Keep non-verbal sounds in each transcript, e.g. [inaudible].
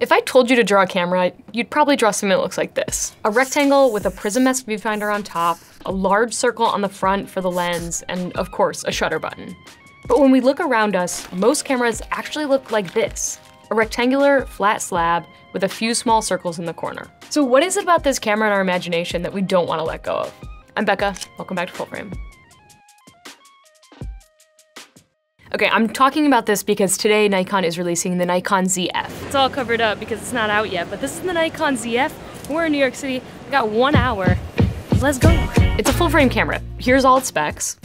If I told you to draw a camera, you'd probably draw something that looks like this. A rectangle with a prism-esque viewfinder on top, a large circle on the front for the lens, and of course, a shutter button. But when we look around us, most cameras actually look like this. A rectangular, flat slab with a few small circles in the corner. So what is it about this camera in our imagination that we don't want to let go of? I'm Becca, welcome back to Full Frame. Okay, I'm talking about this because today Nikon is releasing the Nikon ZF. It's all covered up because it's not out yet, but this is the Nikon ZF. We're in New York City. We got one hour. Let's go. It's a full frame camera. Here's all its specs.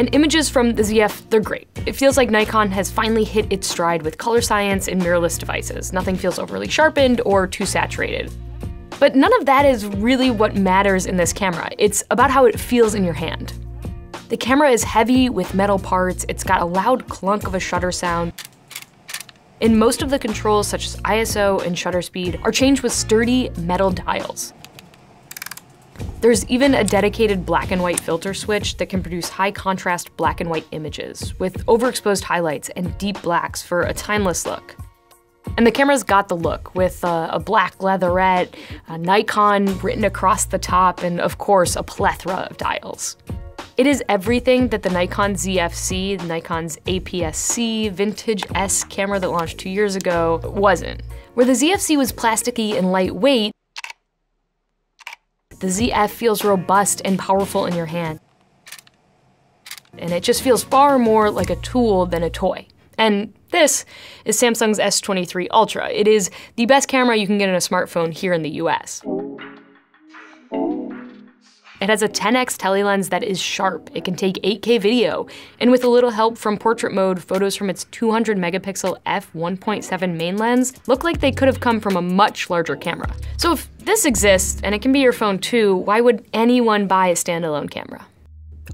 And images from the ZF, they're great. It feels like Nikon has finally hit its stride with color science and mirrorless devices. Nothing feels overly sharpened or too saturated. But none of that is really what matters in this camera. It's about how it feels in your hand. The camera is heavy with metal parts, it's got a loud clunk of a shutter sound, and most of the controls, such as ISO and shutter speed, are changed with sturdy metal dials. There's even a dedicated black and white filter switch that can produce high contrast black and white images with overexposed highlights and deep blacks for a timeless look. And the camera's got the look with a, a black leatherette, a Nikon written across the top, and of course, a plethora of dials. It is everything that the Nikon ZFC, the Nikon's APS-C vintage S camera that launched two years ago, wasn't. Where the ZFC was plasticky and lightweight, the ZF feels robust and powerful in your hand. And it just feels far more like a tool than a toy. And this is Samsung's S23 Ultra. It is the best camera you can get in a smartphone here in the US. It has a 10x telelens that is sharp. It can take 8K video. And with a little help from portrait mode, photos from its 200 megapixel f1.7 main lens look like they could have come from a much larger camera. So if this exists, and it can be your phone too, why would anyone buy a standalone camera?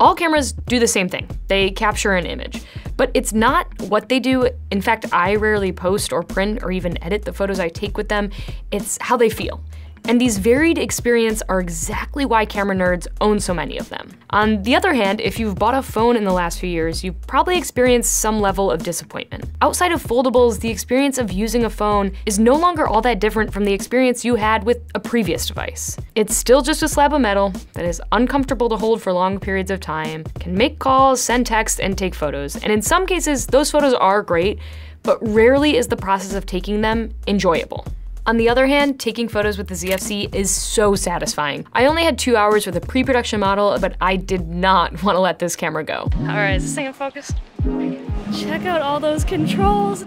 All cameras do the same thing. They capture an image. But it's not what they do. In fact, I rarely post or print or even edit the photos I take with them. It's how they feel. And these varied experiences are exactly why camera nerds own so many of them. On the other hand, if you've bought a phone in the last few years, you've probably experienced some level of disappointment. Outside of foldables, the experience of using a phone is no longer all that different from the experience you had with a previous device. It's still just a slab of metal that is uncomfortable to hold for long periods of time, can make calls, send text, and take photos. And in some cases, those photos are great, but rarely is the process of taking them enjoyable. On the other hand, taking photos with the ZFC is so satisfying. I only had two hours with a pre-production model, but I did not [laughs] want to let this camera go. All right, is this thing in focus? Check out all those controls.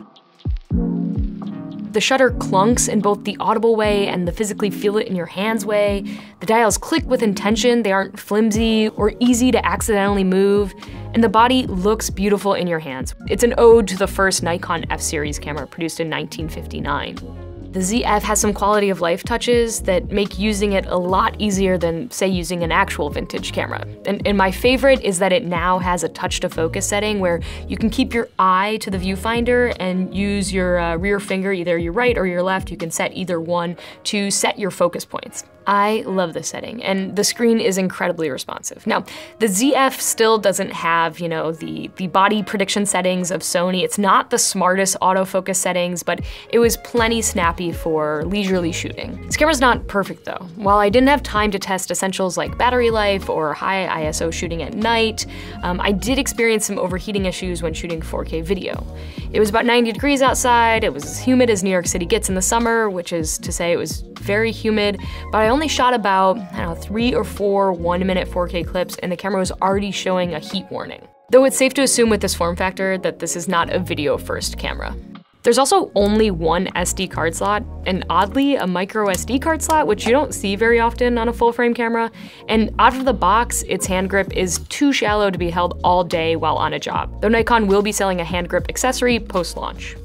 The shutter clunks in both the audible way and the physically feel it in your hands way. The dials click with intention, they aren't flimsy or easy to accidentally move, and the body looks beautiful in your hands. It's an ode to the first Nikon F-series camera produced in 1959. The ZF has some quality of life touches that make using it a lot easier than, say, using an actual vintage camera. And, and my favorite is that it now has a touch to focus setting where you can keep your eye to the viewfinder and use your uh, rear finger, either your right or your left, you can set either one to set your focus points. I love this setting, and the screen is incredibly responsive. Now, the ZF still doesn't have, you know, the, the body prediction settings of Sony. It's not the smartest autofocus settings, but it was plenty snappy for leisurely shooting. This camera's not perfect though. While I didn't have time to test essentials like battery life or high ISO shooting at night, um, I did experience some overheating issues when shooting 4K video. It was about 90 degrees outside, it was as humid as New York City gets in the summer, which is to say it was very humid, but I only shot about, I don't know, three or four one minute 4K clips and the camera was already showing a heat warning. Though it's safe to assume with this form factor that this is not a video first camera. There's also only one SD card slot, and oddly, a micro SD card slot, which you don't see very often on a full frame camera. And out of the box, its hand grip is too shallow to be held all day while on a job, though Nikon will be selling a hand grip accessory post-launch.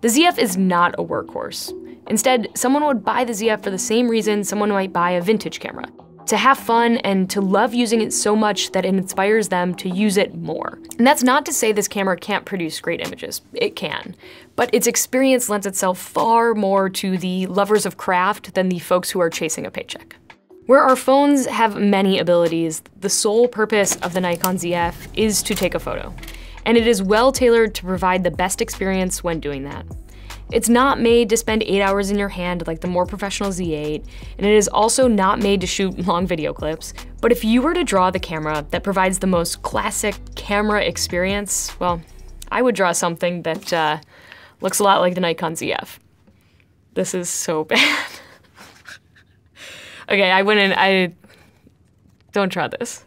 The ZF is not a workhorse. Instead, someone would buy the ZF for the same reason someone might buy a vintage camera. To have fun and to love using it so much that it inspires them to use it more. And that's not to say this camera can't produce great images. It can. But its experience lends itself far more to the lovers of craft than the folks who are chasing a paycheck. Where our phones have many abilities, the sole purpose of the Nikon ZF is to take a photo. And it is well tailored to provide the best experience when doing that. It's not made to spend eight hours in your hand like the more professional Z8, and it is also not made to shoot long video clips. But if you were to draw the camera that provides the most classic camera experience, well, I would draw something that uh, looks a lot like the Nikon ZF. This is so [laughs] bad. okay, I went in, I, don't try this.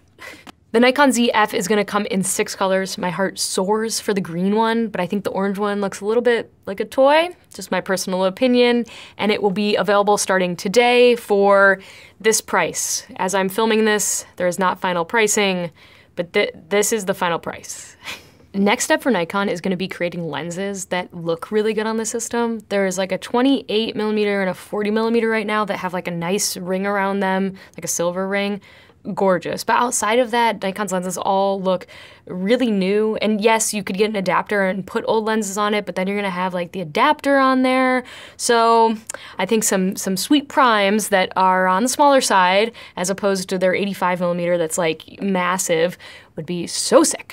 The Nikon ZF is gonna come in six colors. My heart soars for the green one, but I think the orange one looks a little bit like a toy, just my personal opinion, and it will be available starting today for this price. As I'm filming this, there is not final pricing, but th this is the final price. [laughs] Next step for Nikon is gonna be creating lenses that look really good on the system. There's like a 28 millimeter and a 40 millimeter right now that have like a nice ring around them, like a silver ring gorgeous. But outside of that, Nikon's lenses all look really new. And yes, you could get an adapter and put old lenses on it, but then you're gonna have like the adapter on there. So I think some some sweet primes that are on the smaller side, as opposed to their 85 millimeter that's like massive, would be so sick.